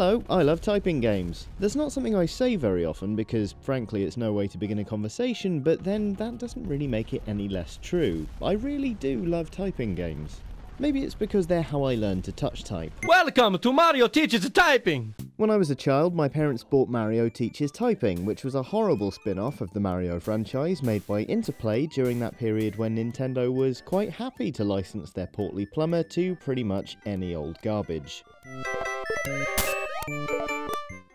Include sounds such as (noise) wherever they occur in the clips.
Hello, I love typing games. That's not something I say very often because, frankly, it's no way to begin a conversation, but then that doesn't really make it any less true. I really do love typing games. Maybe it's because they're how I learned to touch type. Welcome to Mario Teaches Typing! When I was a child, my parents bought Mario Teaches Typing, which was a horrible spin off of the Mario franchise made by Interplay during that period when Nintendo was quite happy to license their portly plumber to pretty much any old garbage.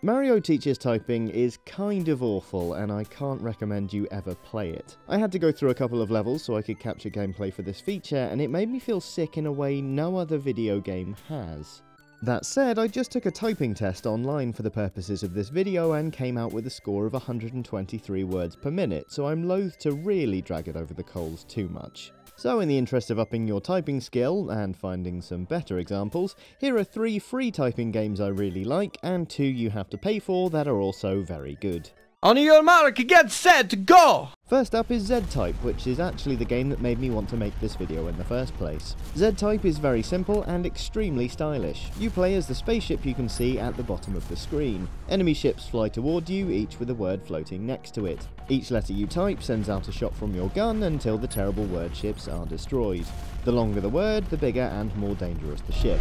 Mario Teaches Typing is kind of awful, and I can't recommend you ever play it. I had to go through a couple of levels so I could capture gameplay for this feature, and it made me feel sick in a way no other video game has. That said, I just took a typing test online for the purposes of this video and came out with a score of 123 words per minute, so I'm loath to really drag it over the coals too much. So in the interest of upping your typing skill, and finding some better examples, here are three free typing games I really like, and two you have to pay for that are also very good. On your mark, get set, go! First up is Z-Type, which is actually the game that made me want to make this video in the first place. Z-Type is very simple and extremely stylish. You play as the spaceship you can see at the bottom of the screen. Enemy ships fly toward you, each with a word floating next to it. Each letter you type sends out a shot from your gun until the terrible word ships are destroyed. The longer the word, the bigger and more dangerous the ship.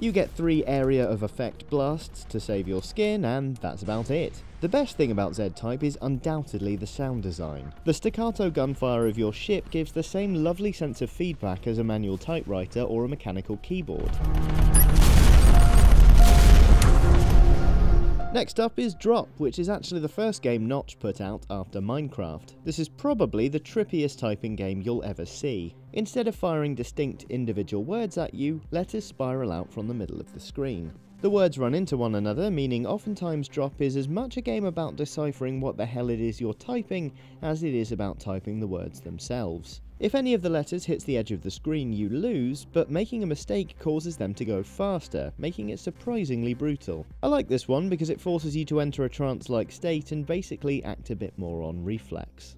You get 3 area of effect blasts to save your skin, and that's about it. The best thing about Z-Type is undoubtedly the sound design. The staccato gunfire of your ship gives the same lovely sense of feedback as a manual typewriter or a mechanical keyboard. Next up is Drop, which is actually the first game Notch put out after Minecraft. This is probably the trippiest typing game you'll ever see. Instead of firing distinct individual words at you, letters spiral out from the middle of the screen. The words run into one another, meaning oftentimes Drop is as much a game about deciphering what the hell it is you're typing as it is about typing the words themselves. If any of the letters hits the edge of the screen, you lose, but making a mistake causes them to go faster, making it surprisingly brutal. I like this one because it forces you to enter a trance-like state and basically act a bit more on reflex.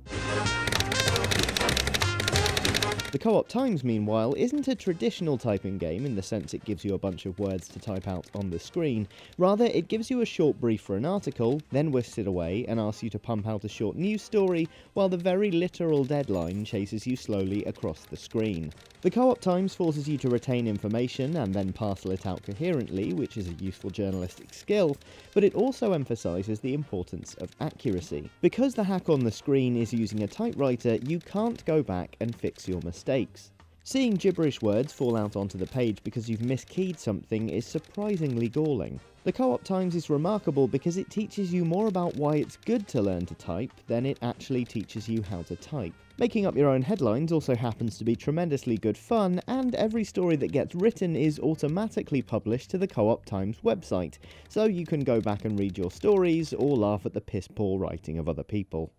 The Co-op Times, meanwhile, isn't a traditional typing game in the sense it gives you a bunch of words to type out on the screen. Rather, it gives you a short brief for an article, then whisks it away and asks you to pump out a short news story, while the very literal deadline chases you slowly across the screen. The Co-op Times forces you to retain information and then parcel it out coherently, which is a useful journalistic skill, but it also emphasises the importance of accuracy. Because the hack on the screen is using a typewriter, you can't go back and fix your mistakes. Seeing gibberish words fall out onto the page because you've miskeyed something is surprisingly galling. The Co-op Times is remarkable because it teaches you more about why it's good to learn to type than it actually teaches you how to type. Making up your own headlines also happens to be tremendously good fun, and every story that gets written is automatically published to the Co-op Times website, so you can go back and read your stories or laugh at the piss poor writing of other people.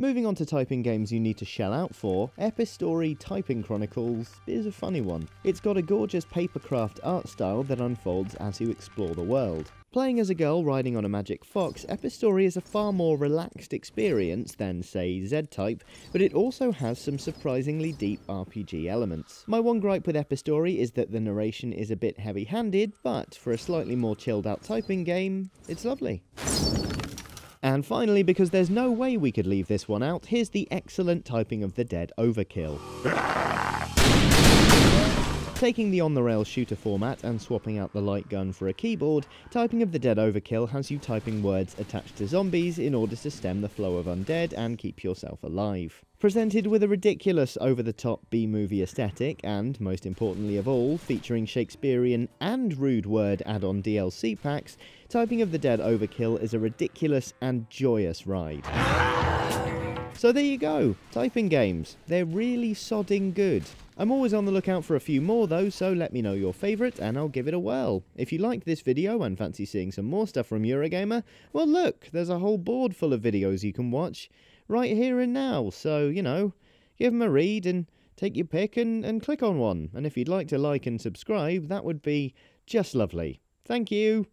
Moving on to typing games you need to shell out for, Epistory Typing Chronicles is a funny one. It's got a gorgeous papercraft art style that unfolds as you explore the world. Playing as a girl riding on a magic fox, Epistory is a far more relaxed experience than, say, Z-Type, but it also has some surprisingly deep RPG elements. My one gripe with Epistory is that the narration is a bit heavy-handed, but for a slightly more chilled out typing game, it's lovely. And finally, because there's no way we could leave this one out, here's the excellent typing of the Dead Overkill. (laughs) Taking the on-the-rail shooter format and swapping out the light gun for a keyboard, Typing of the Dead Overkill has you typing words attached to zombies in order to stem the flow of undead and keep yourself alive. Presented with a ridiculous over-the-top B-movie aesthetic and, most importantly of all, featuring Shakespearean and rude word add-on DLC packs, Typing of the Dead Overkill is a ridiculous and joyous ride. So there you go, typing games. They're really sodding good. I'm always on the lookout for a few more though, so let me know your favourite and I'll give it a whirl. If you liked this video and fancy seeing some more stuff from Eurogamer, well look, there's a whole board full of videos you can watch right here and now, so, you know, give them a read and take your pick and, and click on one. And if you'd like to like and subscribe, that would be just lovely. Thank you.